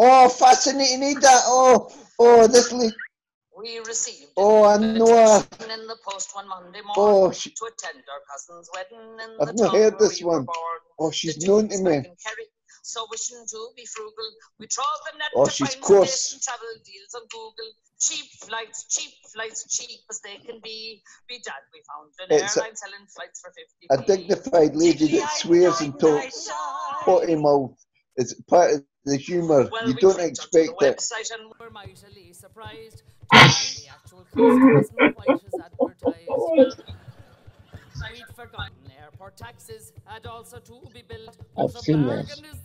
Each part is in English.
Oh, fascinating, Aida. Oh, oh, this. Li- We received Oh, I know uh, her. in the post one Monday oh, morning Oh, she, to attend our cousin's wedding in I've the not heard this we one. oh, she's known to me. Kerry. So wishing to be frugal, we trawled the net Oh, to she's find travel deals on Google. Cheap flights, cheap flights, cheap as they can be. Be dad, we found an It's a- selling flights for 50 A dignified lady that swears and talks potty mouth is part of the humour. Well, You we don't expect the it. website and were mightily surprised to find the actual cost wasn't quite as advertised. We'd forgotten airport taxes had also to be billed. I've seen this.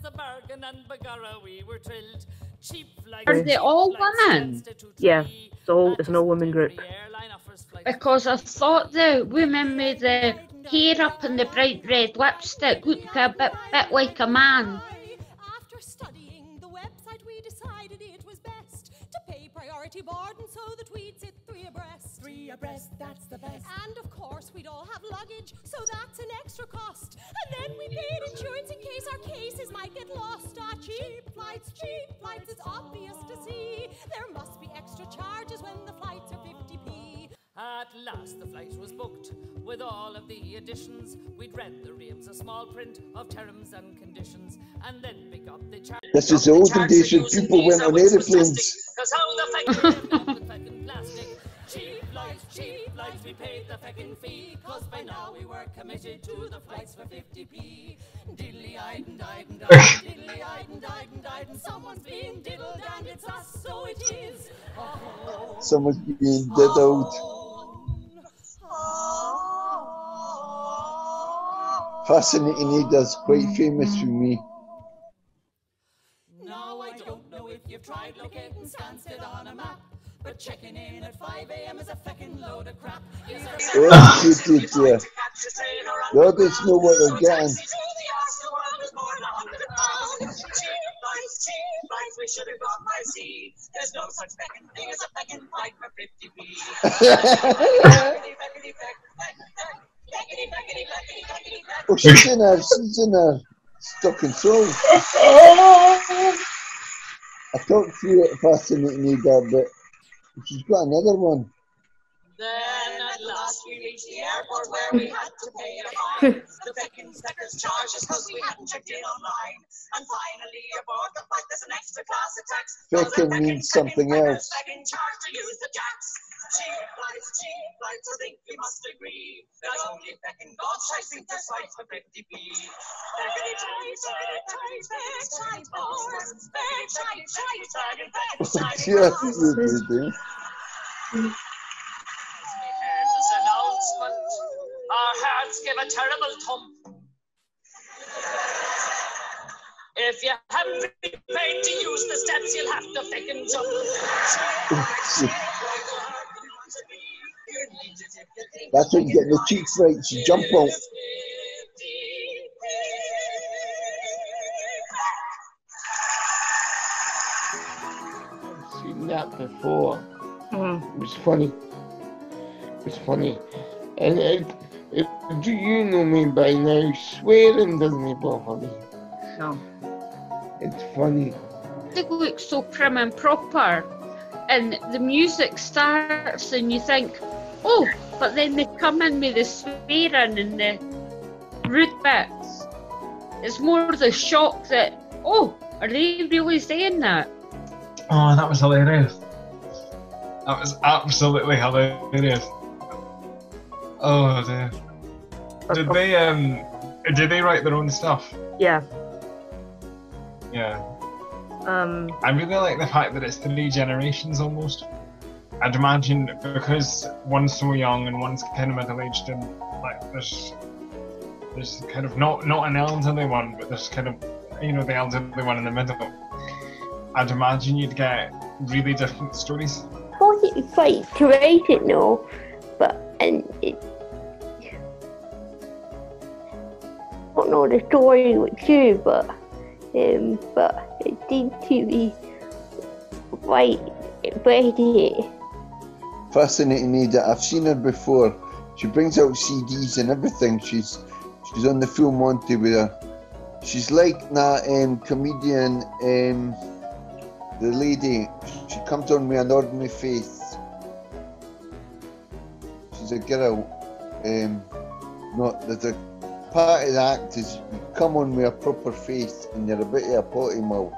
Are they all women? Yeah, free. it's all it's an all women group. every airline offers flights Because I thought the women with the hair up and the bright red lipstick looked a bit, bit like a man. After studying the website, we decided it was best to pay priority boarding so that we'd sit three abreast. Three abreast, that's the best. And of course, we'd all have luggage, so that's an extra cost. And then we paid insurance in case our cases might get lost. Ah, cheap flights, cheap flights, it's obvious to see. There must be extra charges when the flights are 50p. At last the flight was booked with all of the additions. We'd read the reams, a small print of terms and conditions, and then pick up the chart. This is the olden days when people went on aeroplanes. We paid the feckin' fee. Cause by now we were committed to the flights for 50p. Diddly eyed and eyed and eyed, diddly eyed and eyed and eyed, and someone's being diddled, and it's us, so it is. Oh, Someone's being diddled. Oh. Fascinating Aida's quite famous for me. Checking in at 5 a.m. is a feckin' load of crap. Is there did, yeah. The audience know what they're getting. We should have got my seat. There's no such feckin' thing as a feckin' fight for 50p. oh, she's in her, she's in her stuck control. I talked through it fascinating Aida, but she's got another one. Then at last we reached the airport where we had to pay a fine. The charged us because we hadn't checked in online. And finally aboard the flight there's an extra class of tax. Feckin' means something else. To use the jacks. Cheap flights, cheap flights, I think we must agree. That only I think there's flights for 50p. Feckity tight, feckity tight, feckity tight, boys. Feckity tight, tight, feckity tight, eh? this announcement, our hearts give a terrible thump. If you haven't been paid to use the steps, you'll have to feckin' jump. That's when you get in the cheap you jump out. Before. Mm. It was funny. It was funny. And it, it, do you know me by now? Swearing doesn't bother me. No. It's funny. They look so prim and proper, and the music starts, and you think, oh, but then they come in with the swearing and the rude bits. It's more the shock that, oh, are they really saying that? Oh, that was hilarious. That was absolutely hilarious. Oh dear. Did they um did they write their own stuff? Yeah. Yeah. Um. I really like the fact that it's three generations almost. I'd imagine because one's so young and one's kind of middle aged and like there's there's kind of not not an elderly one, but there's kind of you know the elderly one in the middle. I'd imagine you'd get really different stories. I thought it was quite creative, no, but and it. I don't know the story was true, but um, but it did to be quite brilliant. Fascinating Aida. I've seen her before. She brings out CDs and everything. She's she's on the full Monty with her. She's like that um, comedian, um, the lady. She comes on with an ordinary face. She's a girl. Um, not there's a part of the act is you come on with a proper face and you're a bit of a potty mouth.